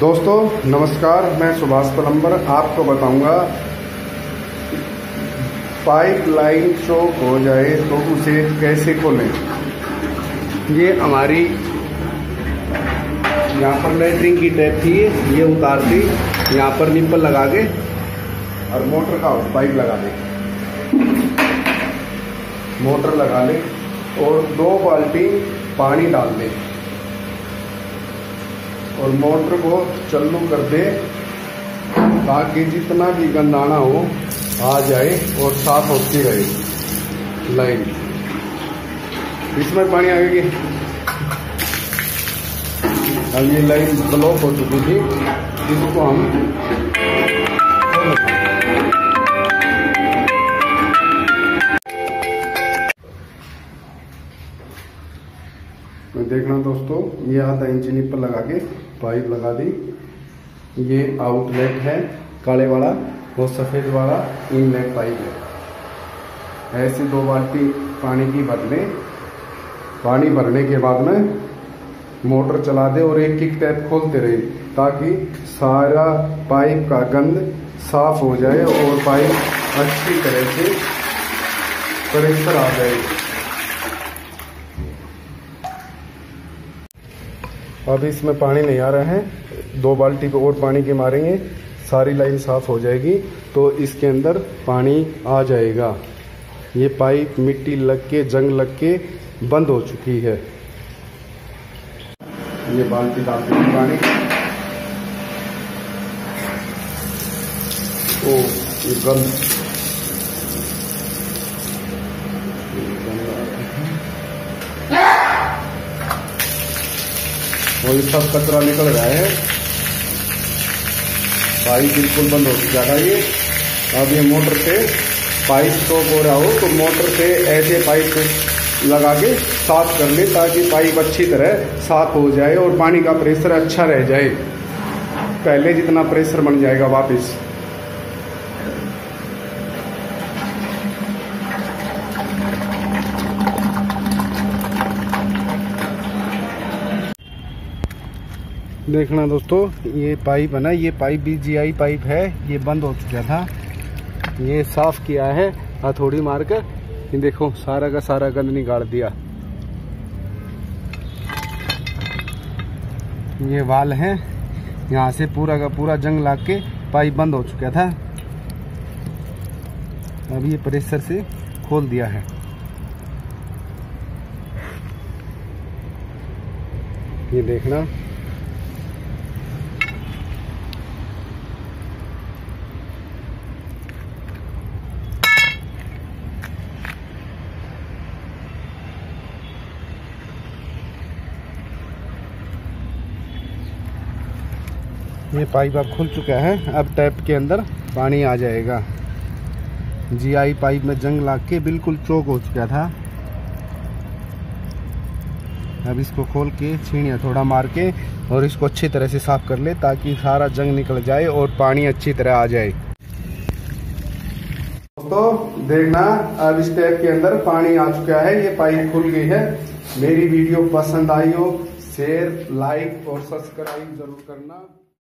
दोस्तों, नमस्कार, मैं सुभाष पलम्बर आपको बताऊँगा। पाइप लाइन चौक हो जाए तो उसे कैसे खोलें? ये हमारी, यहाँ पर लेटरिंग की टैप थी, ये उतार दी, यहाँ पर निप्पल लगा के और मोटर का पाइप लगा दे। मोटर लगा ले और दो बाल्टी पानी डाल दे। और मोटर को चालू कर दे। ताकि जितना भी गंदाना हो, आ जाए और साफ़ होती रहे। लाइन। इसमें पानी आएगी अब ये लाइन ब्लॉक हो चुकी थी। इसको हम देखना दोस्तों, ये आधा इंच पर लगा के पाइप लगा दी। ये आउटलेट है, काले वाला वो सफ़ेद वाला इनलेट पाइप है। ऐसे दो बाल्टी पानी की भर पानी भरने के बाद में मोटर चला दे और एक किक टैप खोलते रहे, ताकि सारा पाइप का गंद साफ़ हो जाए और पाइप अच्छी तरह से प्रेशर आ जाए। अभी इसमें पानी नहीं आ रहा है। दो बाल्टी को और पानी के मारेंगे, सारी लाइन साफ़ हो जाएगी तो इसके अंदर पानी आ जाएगा। ये पाइप मिट्टी लग के, जंग लग के बंद हो चुकी है। ये बाल्टी डालते हैं पानी। ओ, ये गंद। ये सब कचरा निकल रहा है। पाइप बिल्कुल बंद हो था ये। अब ये मोटर से पाइप स्टॉक हो रहा हो तो मोटर से ऐसे पाइप लगा के साफ़ कर ले ताकि पाइप अच्छी तरह साफ़ हो जाए और पानी का प्रेशर अच्छा रह जाए। पहले जितना प्रेशर बन जाएगा वापस। देखना दोस्तों, ये पाइप है ना, ये पाइप भी जीआई पाइप है, ये बंद हो चुका था। ये साफ़ किया है, हथौड़ी मार कर ये देखो, सारा का सारा गंद निकाल दिया। ये वाल है, यहाँ से पूरा का पूरा जंग लाग के पाइप बंद हो चुका था। अब ये प्रेशर से खोल दिया है। ये देखना ये पाइप अब खुल चुका है। अब टैप के अंदर पानी आ जाएगा। जीआई पाइप में जंग लाग के बिल्कुल चौक हो चुका था। अब इसको खोल के छीनिया थोड़ा मार के और इसको अच्छी तरह से साफ़ कर ले ताकि सारा जंग निकल जाए और पानी अच्छी तरह आ जाए। तो देखना, अब इस टैप के अंदर पानी आ चुका है। ये पाइप खुल गई है। मेरी वीडियो पसंद आई हो शेयर लाइक और सब्सक्राइब ज़रूर करना।